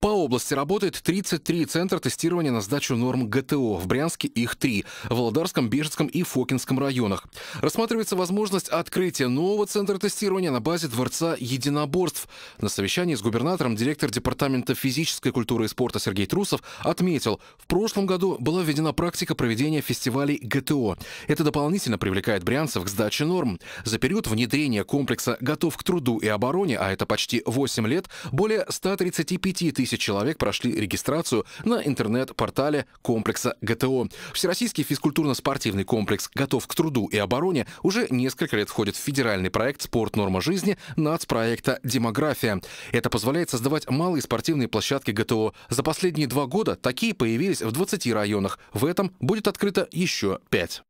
По области работает 33 центра тестирования на сдачу норм ГТО. В Брянске их три, в Володарском, Бежецком и Фокинском районах. Рассматривается возможность открытия нового центра тестирования на базе Дворца единоборств. На совещании с губернатором директор Департамента физической культуры и спорта Сергей Трусов отметил, в прошлом году была введена практика проведения фестивалей ГТО. Это дополнительно привлекает брянцев к сдаче норм. За период внедрения комплекса «Готов к труду и обороне», а это почти 8 лет, более 135 тысяч тысяч человек прошли регистрацию на интернет-портале комплекса ГТО. Всероссийский физкультурно-спортивный комплекс «Готов к труду и обороне» уже несколько лет входит в федеральный проект «Спорт. Норма жизни» нацпроекта «Демография». Это позволяет создавать малые спортивные площадки ГТО. За последние два года такие появились в 20 районах. В этом будет открыто еще пять.